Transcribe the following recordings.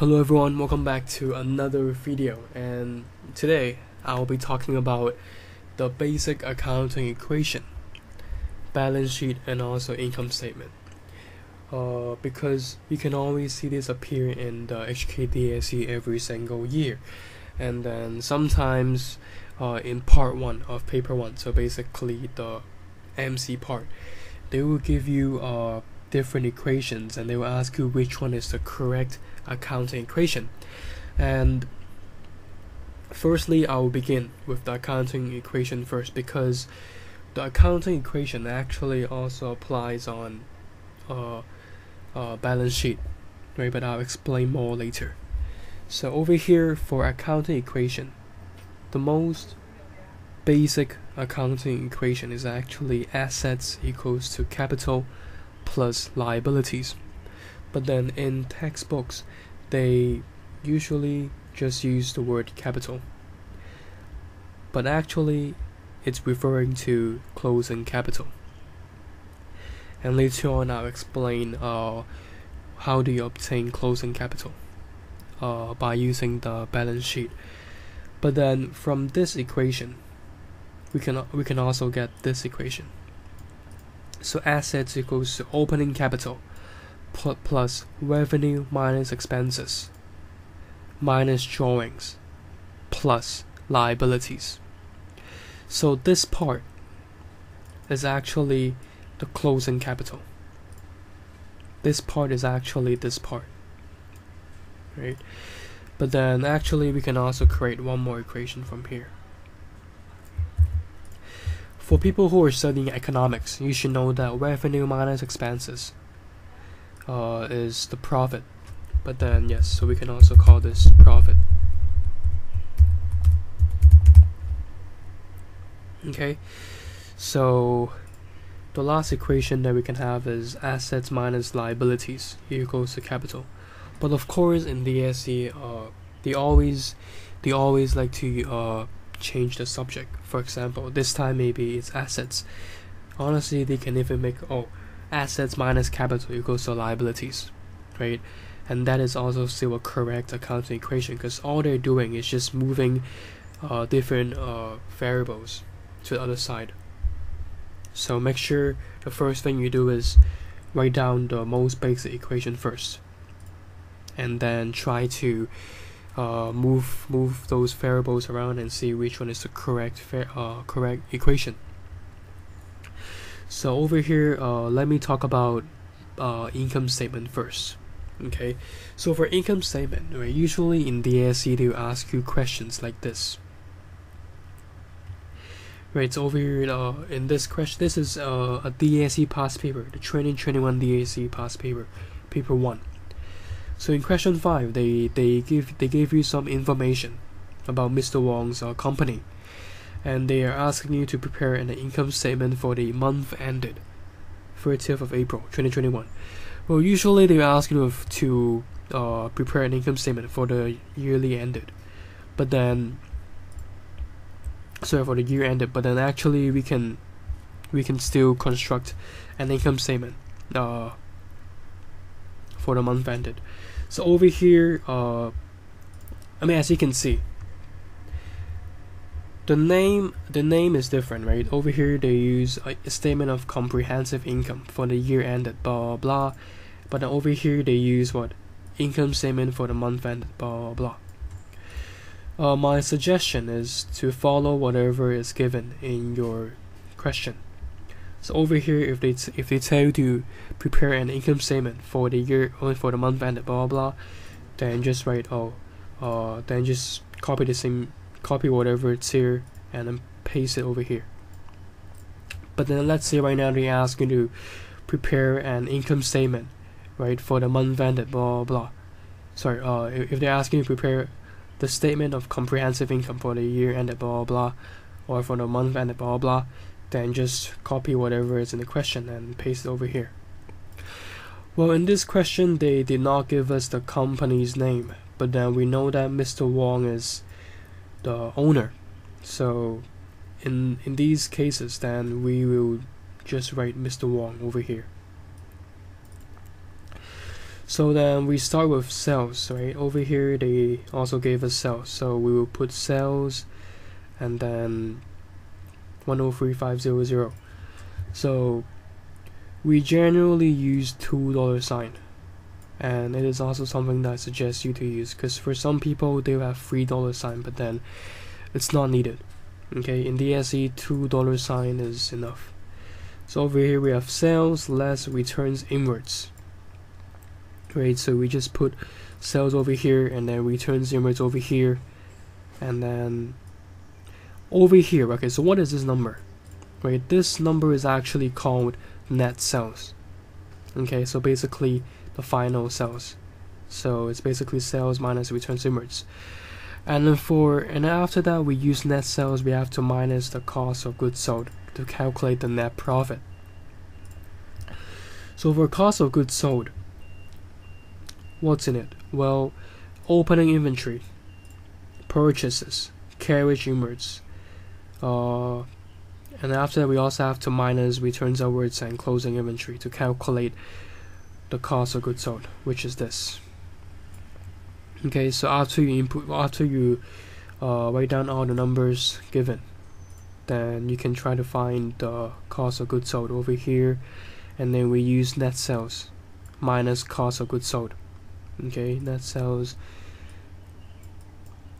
Hello everyone, welcome back to another video. And today I'll be talking about the basic accounting equation, balance sheet and also income statement. Uh, because you can always see this appear in the HKDSE every single year. And then sometimes uh, in part 1 of paper 1 so basically the MC part they will give you uh, different equations and they will ask you which one is the correct accounting equation. And firstly, I will begin with the accounting equation first because the accounting equation actually also applies on uh, uh, balance sheet, right? But I'll explain more later. So over here for accounting equation, the most basic accounting equation is actually assets equals to capital plus liabilities. But then in textbooks, they usually just use the word capital. But actually, it's referring to closing capital. And later on, I'll explain uh, how do you obtain closing capital uh, by using the balance sheet. But then from this equation, we can we can also get this equation. So assets equals to opening capital plus revenue minus expenses minus drawings plus liabilities. So this part is actually the closing capital. This part is actually this part. Right? But then actually we can also create one more equation from here. For people who are studying economics, you should know that revenue minus expenses uh, is the profit. But then, yes, so we can also call this profit. Okay, so the last equation that we can have is assets minus liabilities equals to capital. But of course, in the uh, they always they always like to uh, change the subject. For example, this time maybe it's assets. Honestly, they can even make oh assets minus capital equals to liabilities, right? And that is also still a correct accounting equation because all they're doing is just moving uh, different uh, variables to the other side. So make sure the first thing you do is write down the most basic equation first, and then try to uh, move move those variables around and see which one is the correct uh, correct equation. So over here, uh, let me talk about uh, income statement first. Okay, so for income statement, right, usually in DSE they will ask you questions like this. Right, so over here uh, in this question, this is uh, a DSE past paper, the 2021 DSE past paper, paper one. So in question five, they they give they gave you some information about Mr. Wong's uh, company, and they are asking you to prepare an income statement for the month ended 30th of April 2021. Well, usually they ask you to uh, prepare an income statement for the yearly ended, but then sorry for the year ended, but then actually we can we can still construct an income statement uh, for the month ended. So over here, uh, I mean, as you can see, the name the name is different, right? Over here, they use a, statement of comprehensive income for the year ended, blah blah. But then over here, they use what income statement for the month ended, blah blah. Uh, my suggestion is to follow whatever is given in your question. So over here, if they if they tell you to prepare an income statement for the year or for the month ended, blah blah, then just write oh, uh, then just copy the same, copy whatever it's here, and then paste it over here. But then let's say right now they ask you to prepare an income statement, right, for the month ended, blah blah. Sorry, uh, if they're asking you to prepare the statement of comprehensive income for the year ended, blah blah, or for the month ended, blah blah then just copy whatever is in the question and paste it over here. Well, in this question, they did not give us the company's name, but then we know that Mr. Wong is the owner. So, in in these cases, then we will just write Mr. Wong over here. So then we start with sales, right? Over here they also gave us sales, so we will put sales and then 103500. So we generally use two dollar sign. And it is also something that I suggest you to use because for some people they have three dollar sign but then it's not needed. Okay in DSE two dollar sign is enough. So over here we have sales less returns inwards. Right so we just put sales over here and then returns inwards over here. And then over here. Okay so what is this number? Right this number is actually called net sales okay so basically the final sales so it's basically sales minus returns inwards and then for and after that we use net sales we have to minus the cost of goods sold to calculate the net profit. So for cost of goods sold what's in it? Well opening inventory purchases carriage inwards uh, and after that we also have to minus returns outwards and closing inventory to calculate the cost of goods sold which is this. Okay so after you input after you uh, write down all the numbers given then you can try to find the cost of goods sold over here. And then we use net sales minus cost of goods sold. Okay net sales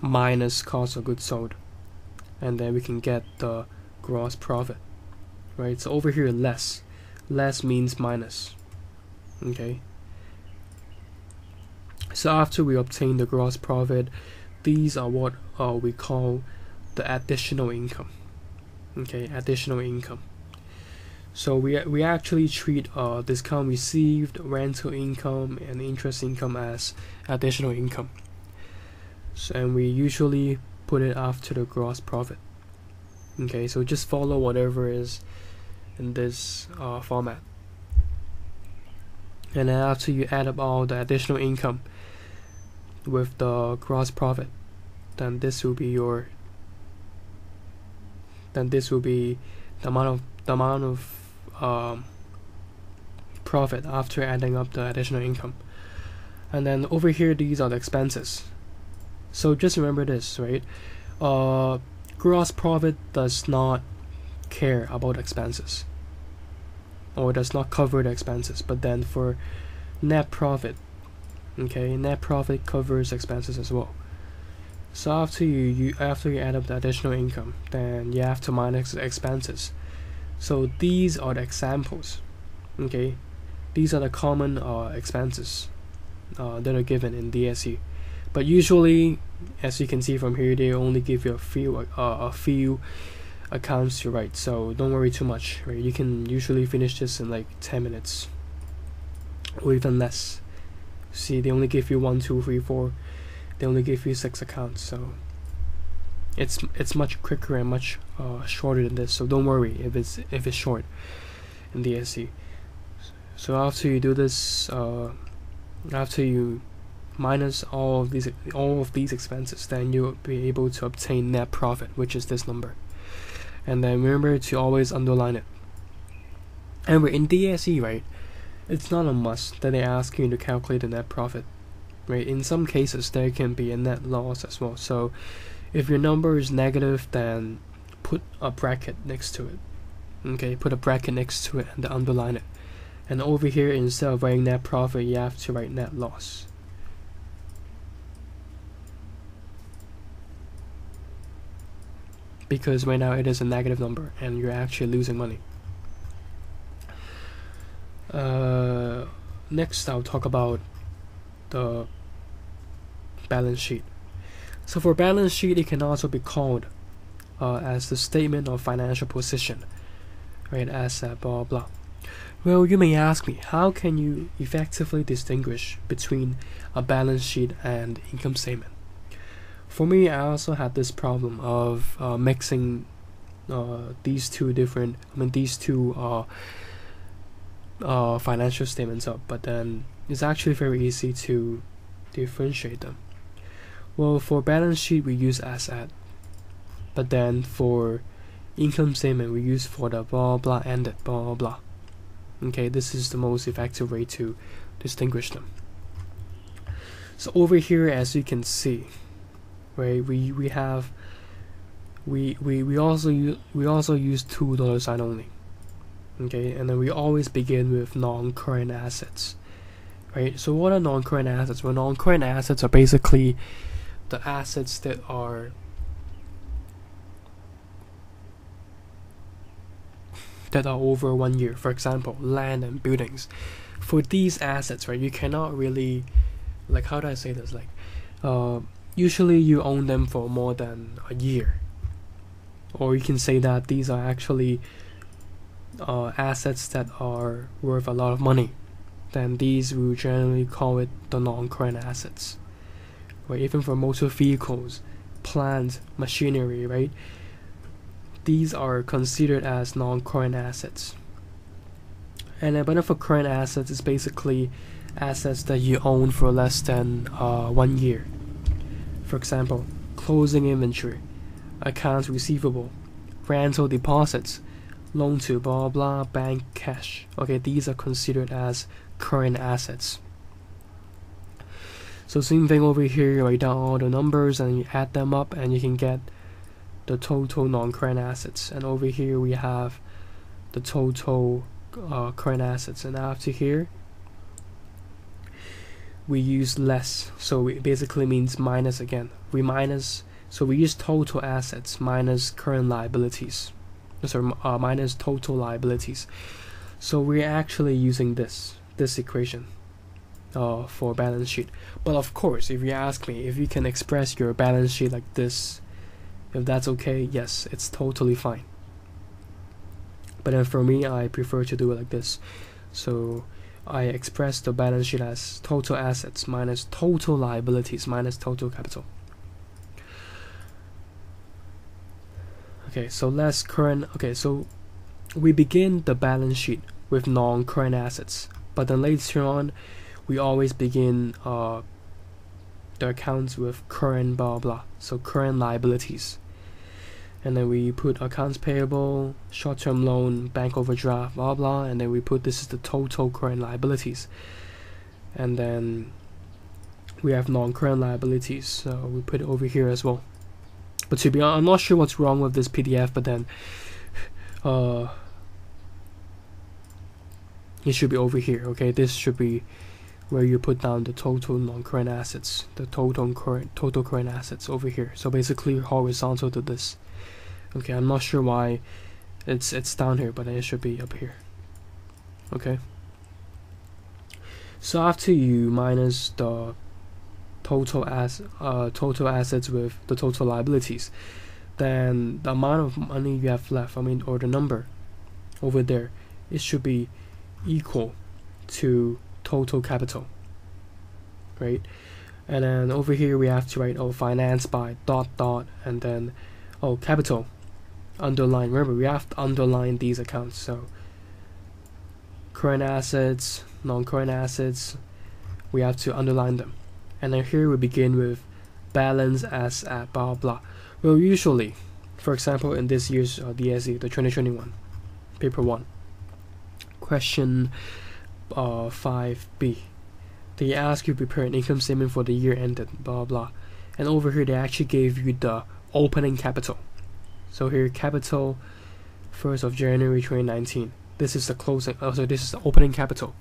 minus cost of goods sold and then we can get the gross profit right? So over here less. Less means minus okay? So after we obtain the gross profit these are what uh, we call the additional income okay? Additional income. So we, we actually treat uh, discount received rental income and interest income as additional income. So, and we usually put it after the gross profit. Okay so just follow whatever is in this uh, format. And then after you add up all the additional income with the gross profit then this will be your then this will be the amount of the amount of um, profit after adding up the additional income. And then over here these are the expenses so just remember this right? Uh, gross profit does not care about expenses. Or does not cover the expenses. But then for net profit okay net profit covers expenses as well. So after you, you after you add up the additional income then you have to minus the expenses. So these are the examples okay? These are the common uh, expenses uh, that are given in DSE but usually as you can see from here they only give you a few uh, a few accounts to write. So don't worry too much right? You can usually finish this in like 10 minutes or even less. See they only give you one two three four. They only give you six accounts. So it's it's much quicker and much uh, shorter than this. So don't worry if it's if it's short in DSE so after you do this uh, after you minus all of these all of these expenses then you'll be able to obtain net profit which is this number. And then remember to always underline it. And we're in DSE right it's not a must that they ask you to calculate the net profit right? In some cases there can be a net loss as well. So if your number is negative then put a bracket next to it. Okay put a bracket next to it and underline it. And over here instead of writing net profit you have to write net loss because right now it is a negative number and you're actually losing money. Uh, next, I'll talk about the balance sheet. So for balance sheet, it can also be called uh, as the statement of financial position, right? Asset, blah blah. Well, you may ask me, how can you effectively distinguish between a balance sheet and income statement? For me, I also had this problem of uh, mixing uh, these two different, I mean, these two uh, uh, financial statements up, but then it's actually very easy to differentiate them. Well, for balance sheet, we use asset, but then for income statement, we use for the blah blah and the blah blah. Okay, this is the most effective way to distinguish them. So over here, as you can see, right, we we have we we we also use we also use two dollar sign only. Okay, and then we always begin with non-current assets, right? So what are non-current assets? Well, non-current assets are basically the assets that are that are over one year. For example, land and buildings. For these assets, right, you cannot really, like, how do I say this? Like, uh, usually you own them for more than a year. Or you can say that these are actually uh, assets that are worth a lot of money. Then these we generally call it the non-current assets. Right, even for motor vehicles, plants, machinery, right? these are considered as non-current assets. And a benefit of current assets is basically assets that you own for less than uh, one year. For example, closing inventory, accounts receivable, rental deposits, loan to blah blah bank cash. Okay, these are considered as current assets. So same thing over here, you write down all the numbers and you add them up and you can get the total non-current assets and over here we have the total uh, current assets and after here we use less so it basically means minus again we minus so we use total assets minus current liabilities sorry uh, minus total liabilities so we're actually using this this equation uh, for balance sheet but of course if you ask me if you can express your balance sheet like this if that's okay, yes, it's totally fine. But then for me, I prefer to do it like this. So I express the balance sheet as total assets minus total liabilities minus total capital. Okay, so less current. Okay, so we begin the balance sheet with non-current assets, but then later on, we always begin uh, the accounts with current blah blah. So current liabilities and then we put accounts payable, short-term loan, bank overdraft, blah blah, and then we put this is the total current liabilities, and then we have non-current liabilities, so we put it over here as well. But to be honest, I'm not sure what's wrong with this PDF, but then uh, it should be over here. Okay, this should be where you put down the total non-current assets, the total current total current assets over here. So basically horizontal to this. Okay, I'm not sure why it's it's down here, but it should be up here. Okay. So after you minus the total as uh, total assets with the total liabilities, then the amount of money you have left, I mean, or the number over there, it should be equal to total capital, right? And then over here we have to write oh finance by dot dot and then oh capital underline. Remember, we have to underline these accounts. So current assets, non-current assets, we have to underline them. And then here we begin with balance as at blah blah. Well, usually, for example, in this year's uh, DSE, the 2021, paper one, question uh, 5b, they ask you to prepare an income statement for the year ended, blah blah. And over here, they actually gave you the opening capital. So here, capital, 1st of January 2019. This is the closing, oh, so this is the opening capital.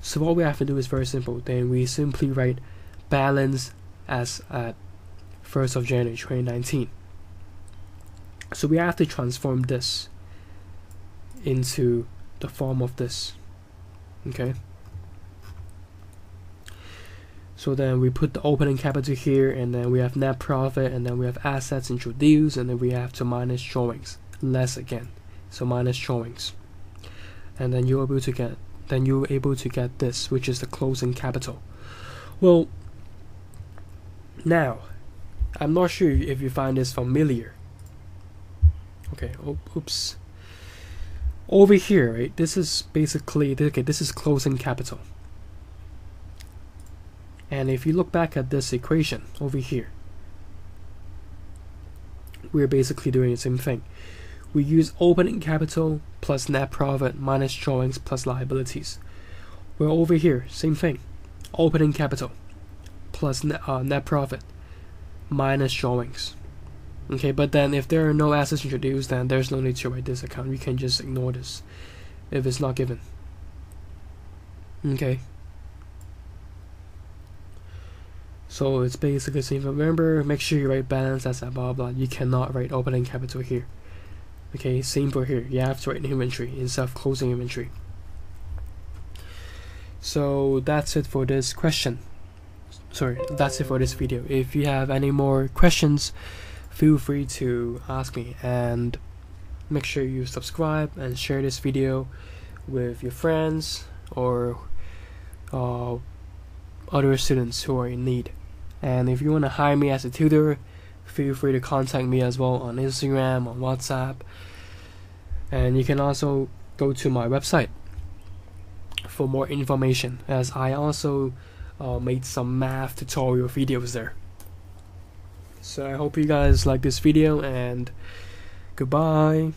So what we have to do is very simple. Then we simply write balance as at 1st of January 2019. So we have to transform this into the form of this. Okay. So then we put the opening capital here, and then we have net profit, and then we have assets introduced, and then we have to minus drawings, less again. So minus drawings, and then you're able to get then you're able to get this, which is the closing capital. Well, now, I'm not sure if you find this familiar. Okay, oops. Over here, right? This is basically okay. This is closing capital. And if you look back at this equation over here, we're basically doing the same thing. We use opening capital plus net profit minus drawings plus liabilities. We're over here, same thing. Opening capital plus net, uh, net profit minus drawings. Okay, but then if there are no assets introduced, then there's no need to write this account. You can just ignore this if it's not given. Okay. So it's basically same. Remember, make sure you write balance as a blah blah. You cannot write opening capital here. Okay, same for here. You have to write inventory instead of closing inventory. So that's it for this question. Sorry, that's it for this video. If you have any more questions, feel free to ask me and make sure you subscribe and share this video with your friends or uh, other students who are in need. And if you want to hire me as a tutor, feel free to contact me as well on Instagram, on WhatsApp. And you can also go to my website for more information, as I also uh, made some math tutorial videos there. So I hope you guys like this video and goodbye.